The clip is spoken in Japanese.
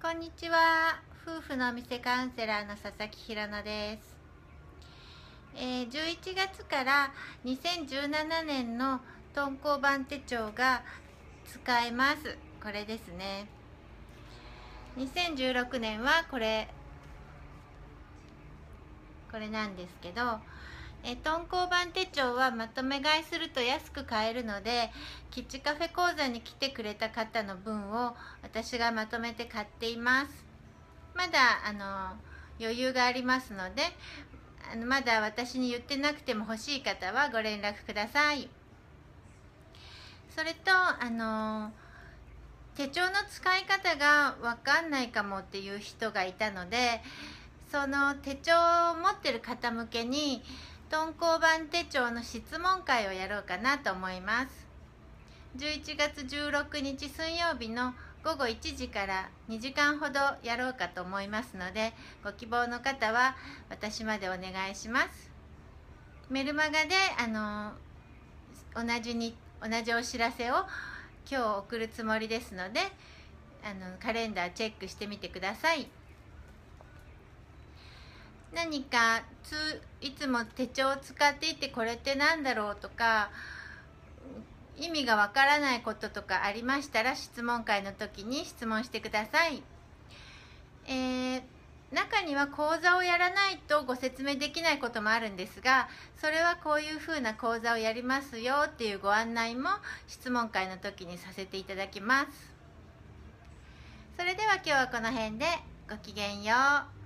こんにちは。夫婦のお店カウンセラーの佐々木ひろのです、えー、11月から2017年の敦煌版手帳が使えます。これですね。2016年はこれ。これなんですけどえ敦煌版手帳はまとめ買いすると安く買えるのでキッチカフェ講座に来てくれた方の分を私がまとめて買っています。まだあの余裕がありますのであのまだ私に言ってなくても欲しい方はご連絡ください。それとあの手帳の使い方が分かんないかもっていう人がいたのでその手帳を持ってる方向けに敦煌版手帳の質問会をやろうかなと思います。11月16日水曜日の午後1時から2時間ほどやろうかと思いますのでご希望の方は私までお願いします。メルマガであの同じに同じお知らせを今日送るつもりですのであのカレンダーチェックしてみてください。何かついつも手帳を使っていてこれって何だろうとか意味がわからないこととかありましたら質問会の時に質問してください、えー、中には講座をやらないとご説明できないこともあるんですがそれはこういうふうな講座をやりますよっていうご案内も質問会の時にさせていただきます。それでは今日はこの辺でごきげんよう。